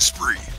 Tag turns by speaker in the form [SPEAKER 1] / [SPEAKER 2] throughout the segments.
[SPEAKER 1] Spree.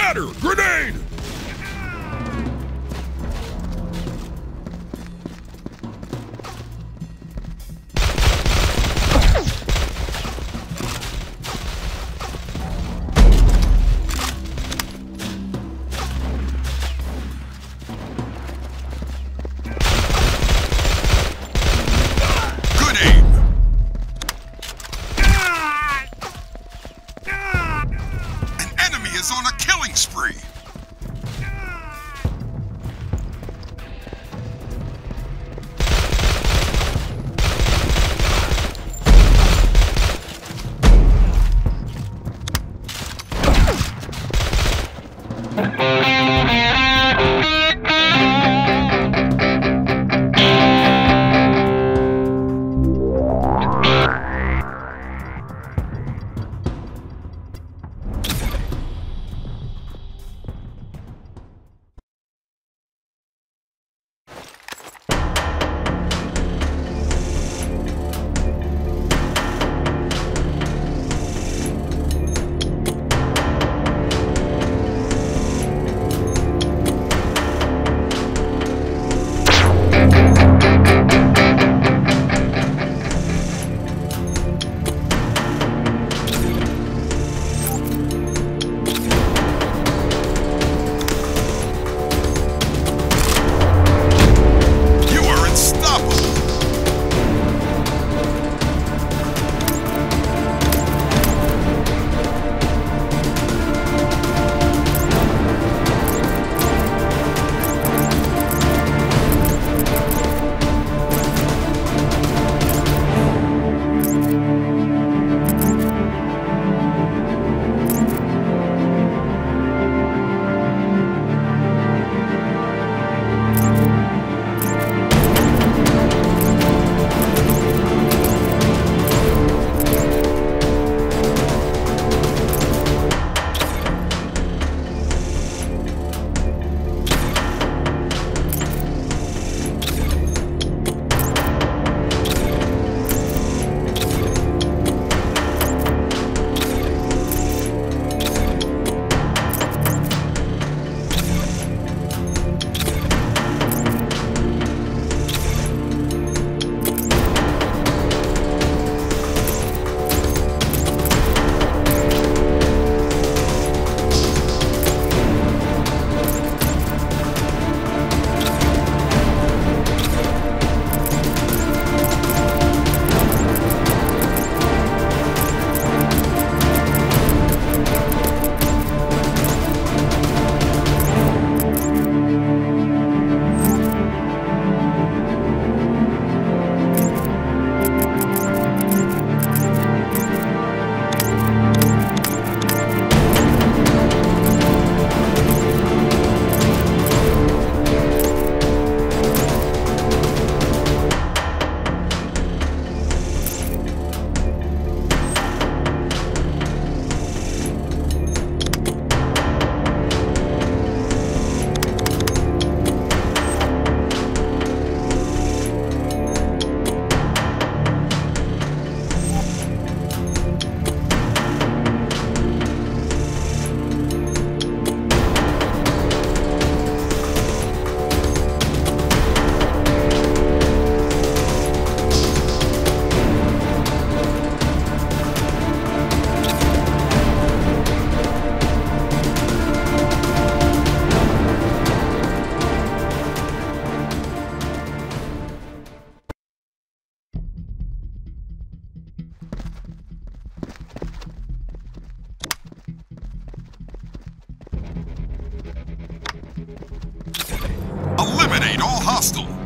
[SPEAKER 2] Scatter! Grenade!
[SPEAKER 1] Hostile.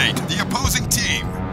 [SPEAKER 1] eliminate the opposing team.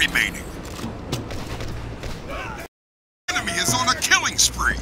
[SPEAKER 1] remaining. The enemy is on a killing spree.